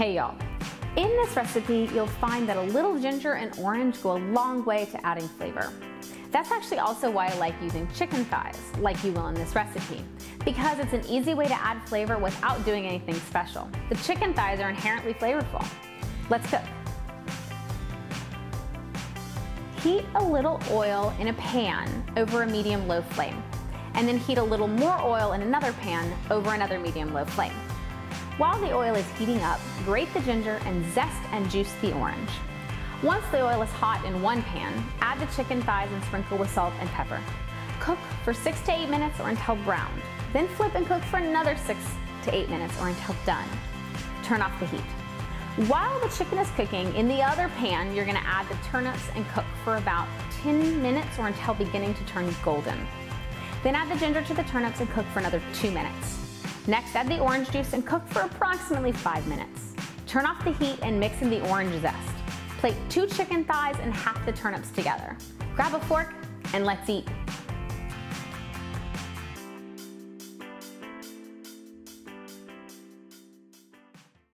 In this recipe, you'll find that a little ginger and orange go a long way to adding flavor. That's actually also why I like using chicken thighs, like you will in this recipe, because it's an easy way to add flavor without doing anything special. The chicken thighs are inherently flavorful. Let's cook. Heat a little oil in a pan over a medium-low flame, and then heat a little more oil in another pan over another medium-low flame. While the oil is heating up, grate the ginger and zest and juice the orange. Once the oil is hot in one pan, add the chicken thighs and sprinkle with salt and pepper. Cook for six to eight minutes or until browned. Then flip and cook for another six to eight minutes or until done. Turn off the heat. While the chicken is cooking, in the other pan, you're gonna add the turnips and cook for about 10 minutes or until beginning to turn golden. Then add the ginger to the turnips and cook for another two minutes. Next, add the orange juice and cook for approximately five minutes. Turn off the heat and mix in the orange zest. Plate two chicken thighs and half the turnips together. Grab a fork and let's eat.